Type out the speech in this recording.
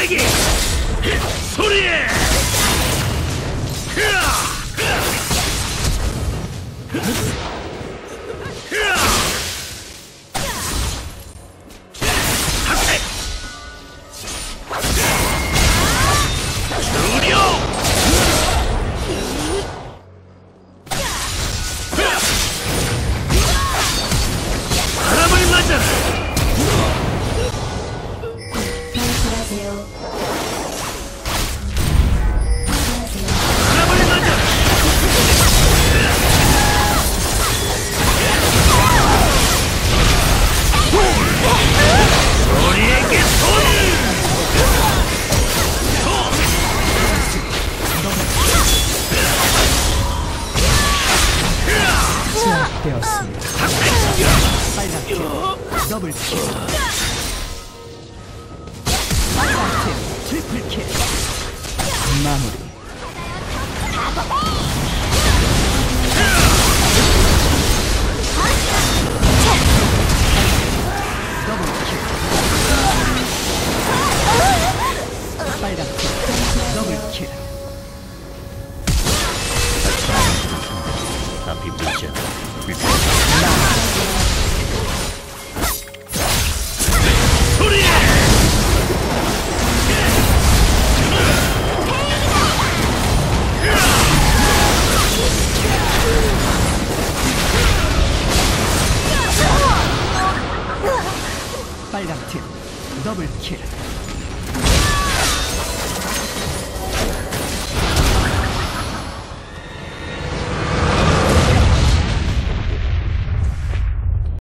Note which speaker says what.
Speaker 1: そ
Speaker 2: れや 되었습니다. 빨갛게 더블킬. 빨갛게 트리플킬. 마무리. 더블킬. 빨갛게 더블킬. 빨간 팀 더블킬